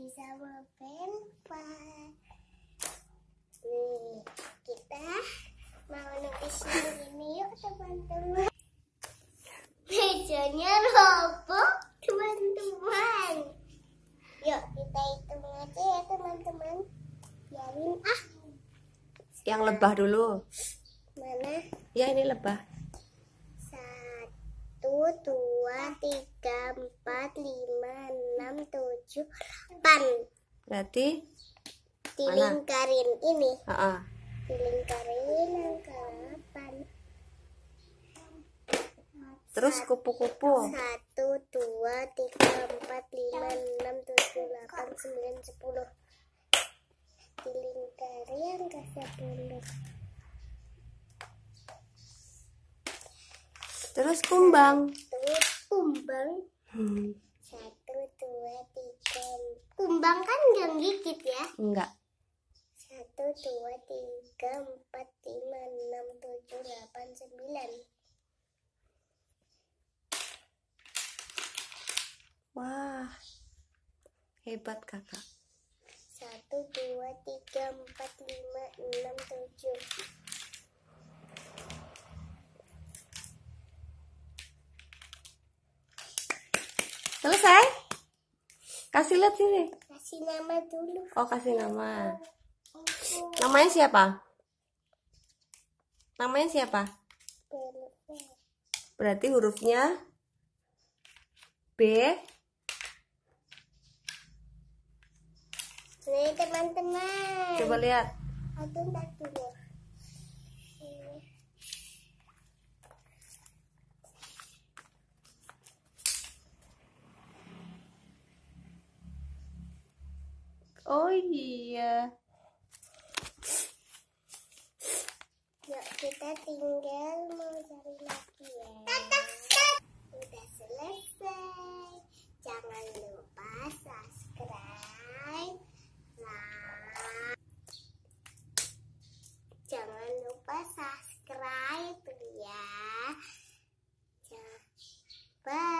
pulpen nih kita mau nulis ini yuk teman-teman. Mejanya roboh teman-teman. Yuk kita hitung aja ya teman-teman. Biarin ah. Yang lebah dulu. mana? Ya ini lebah. satu dua tiga empat lima enam tujuh delapan. Berarti dilingkarin ini. Heeh. dilingkarin angka delapan Terus kupu-kupu. satu dua tiga empat lima enam tujuh delapan sembilan sepuluh. Dilingkari angka sepuluh Terus kumbang. terus kumbang. Hmm, kumbang kan nggak gigit ya enggak. satu dua tiga empat lima enam tujuh delapan sembilan Wah. Hebat kakak. satu dua tiga empat lima enam tujuh Selesai? Kasih lihat sini. kasih nama dulu Oh, kasih nama. Namanya siapa? Namanya siapa? Berarti hurufnya B. nih teman-teman Coba lihat. aduh ntar dulu Oh iya. Yuk kita tinggal mau cari lagi ya. Udah selesai. Jangan lupa subscribe, like. Jangan lupa subscribe ya. Bye.